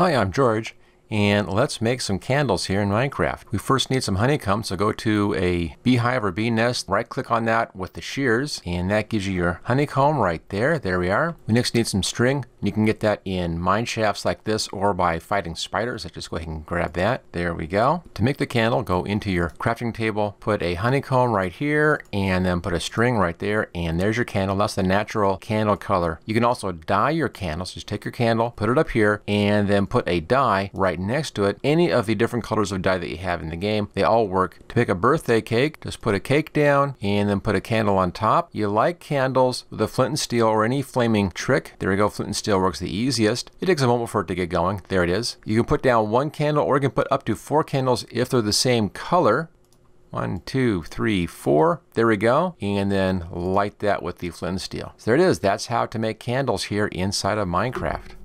Hi, I'm George, and let's make some candles here in Minecraft. We first need some honeycomb, so go to a beehive or bee nest, right click on that with the shears, and that gives you your honeycomb right there. There we are. We next need some string. You can get that in mine shafts like this or by fighting spiders. Let's just go ahead and grab that. There we go. To make the candle, go into your crafting table, put a honeycomb right here, and then put a string right there, and there's your candle. That's the natural candle color. You can also dye your candles. Just take your candle, put it up here, and then put a dye right next to it. Any of the different colors of dye that you have in the game, they all work. To pick a birthday cake, just put a cake down, and then put a candle on top. You like candles with a flint and steel or any flaming trick. There we go, flint and steel works the easiest. It takes a moment for it to get going. There it is. You can put down one candle or you can put up to four candles if they're the same color. One, two, three, four. There we go. And then light that with the flint and steel. So there it is. That's how to make candles here inside of Minecraft.